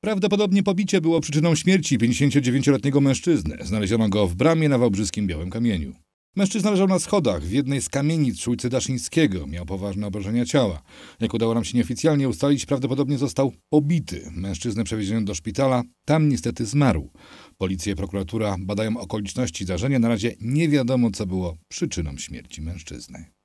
Prawdopodobnie pobicie było przyczyną śmierci 59-letniego mężczyzny. Znaleziono go w bramie na Wałbrzyskim Białym Kamieniu. Mężczyzna leżał na schodach w jednej z kamienic ulicy Daszyńskiego. Miał poważne obrażenia ciała. Jak udało nam się nieoficjalnie ustalić, prawdopodobnie został pobity. Mężczyznę przewieziono do szpitala. Tam niestety zmarł. Policja i prokuratura badają okoliczności zdarzenia. Na razie nie wiadomo, co było przyczyną śmierci mężczyzny.